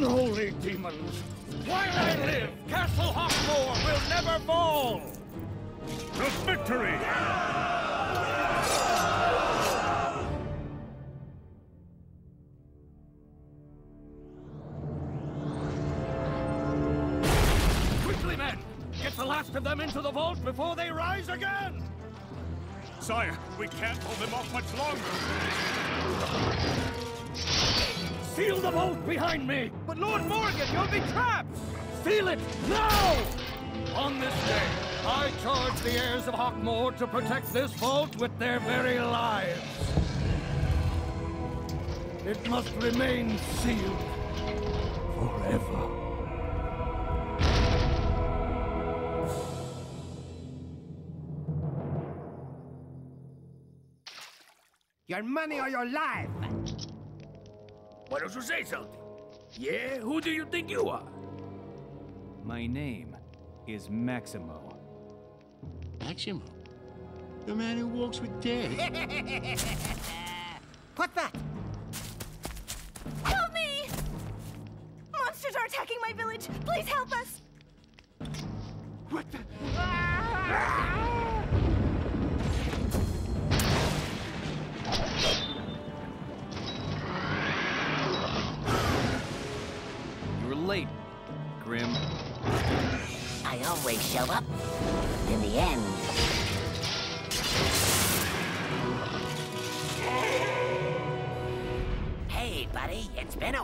demons! While I live, Castle Hawkmoor will never fall! To victory! Quickly, men! Get the last of them into the vault before they rise again! Sire, we can't hold them off much longer. Seal the vault behind me! But Lord Morgan, you'll be trapped! Seal it now! On this day, I charge the heirs of Hawkmoor to protect this vault with their very lives. It must remain sealed forever. Your money or your life! Why don't you say something? Yeah, who do you think you are? My name is Maximo. Maximo? The man who walks with death. What's that? Help me! Monsters are attacking my village. Please help us.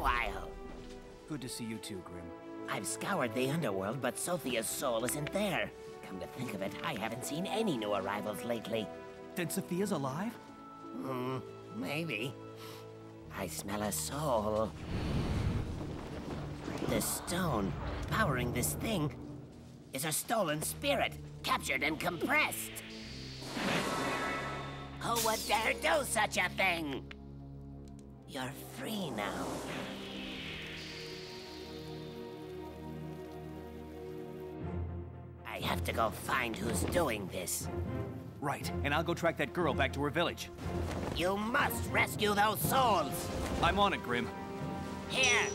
While. Good to see you too, Grim. I've scoured the underworld, but Sophia's soul isn't there. Come to think of it, I haven't seen any new arrivals lately. Then Sophia's alive? Hmm, maybe. I smell a soul. The stone powering this thing is a stolen spirit, captured and compressed. Who would dare do such a thing? You're free now. I have to go find who's doing this. Right, and I'll go track that girl back to her village. You must rescue those souls! I'm on it, Grim. Here!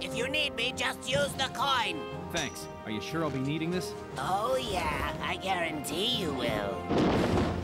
If you need me, just use the coin! Thanks. Are you sure I'll be needing this? Oh yeah, I guarantee you will.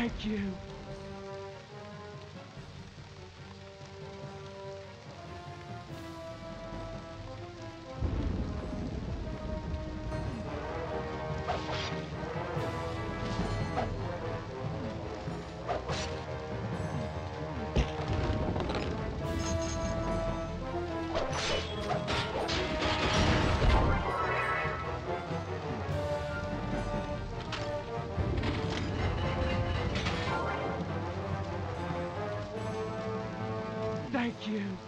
Thank you. Thank you.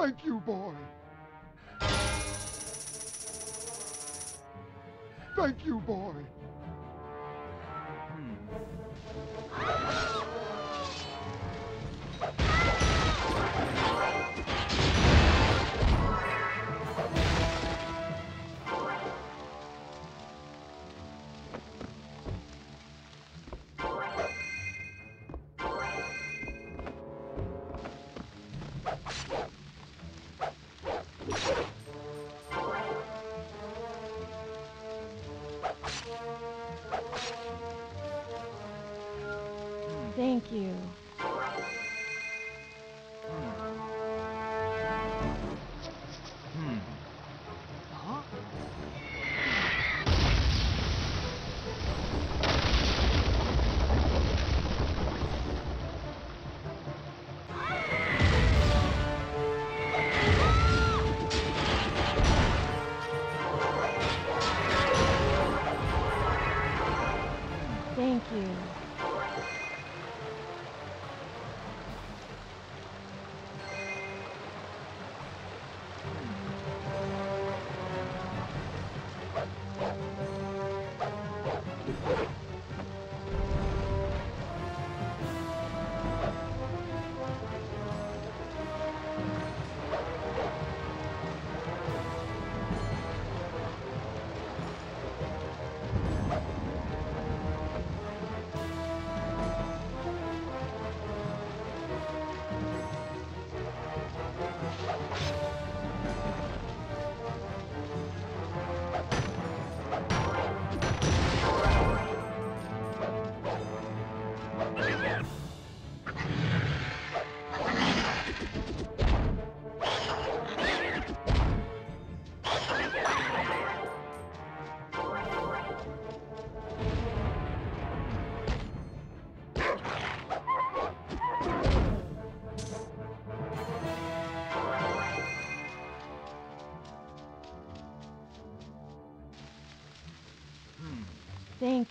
Thank you, boy. Thank you, boy. You.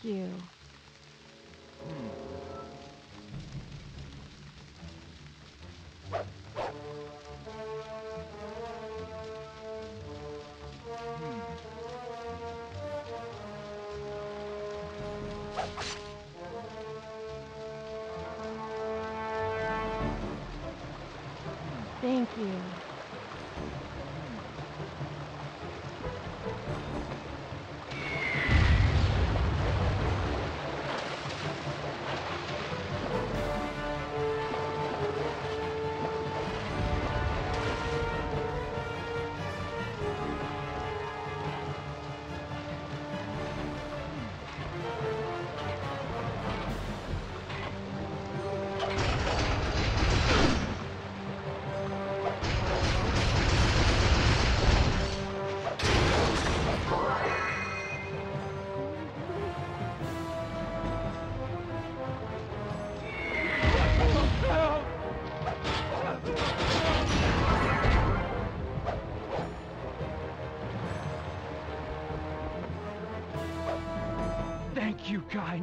Thank you.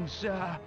You, kind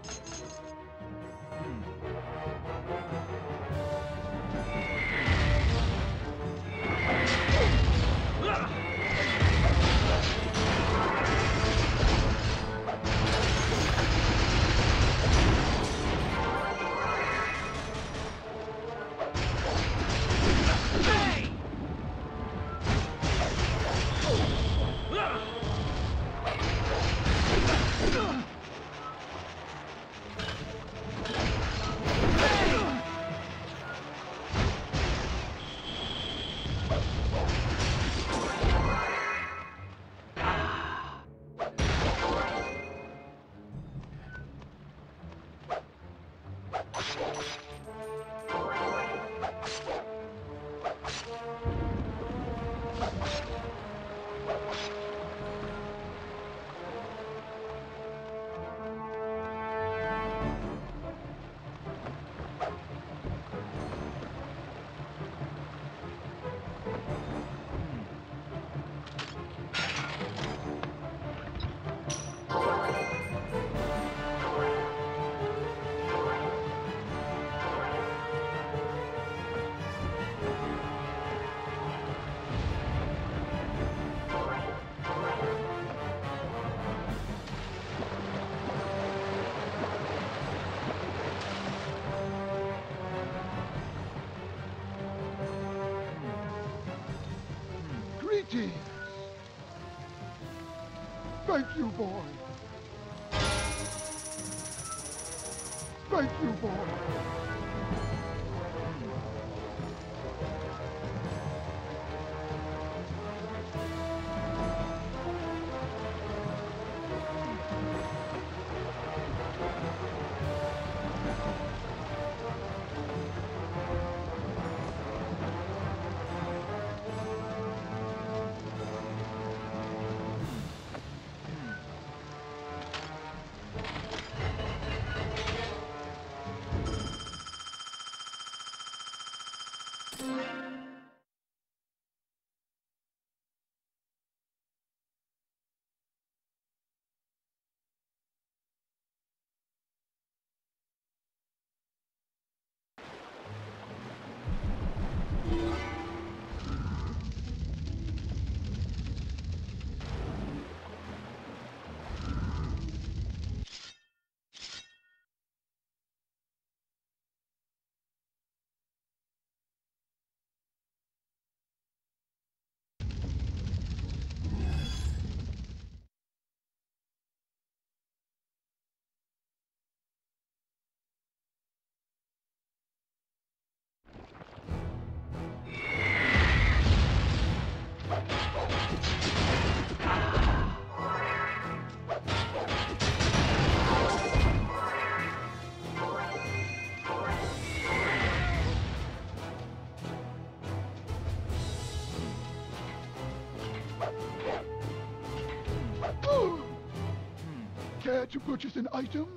Thank you, boy. Thank you, boy. Care to purchase an item?